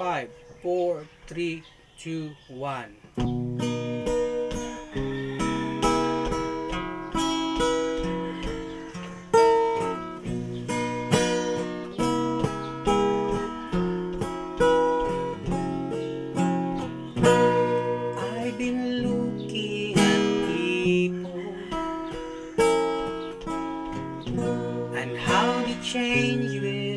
five, four, three, two, one. I've been looking people and how they change with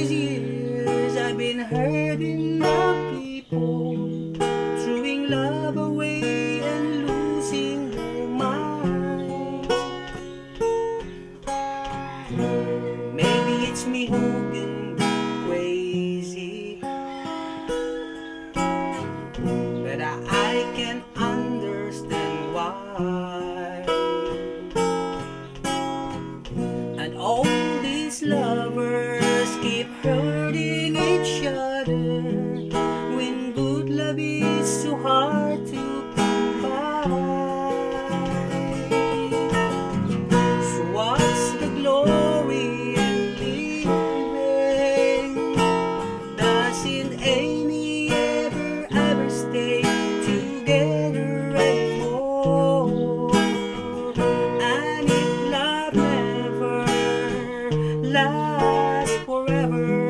these years I've been hurting the people, throwing love away and losing their mind. Maybe it's me who can be crazy, but I, I can understand why. And all these lovers hurting each other when good love is so hard to come by. So what's the glory in living? Doesn't any ever ever stay together anymore? And if love never lasts forever,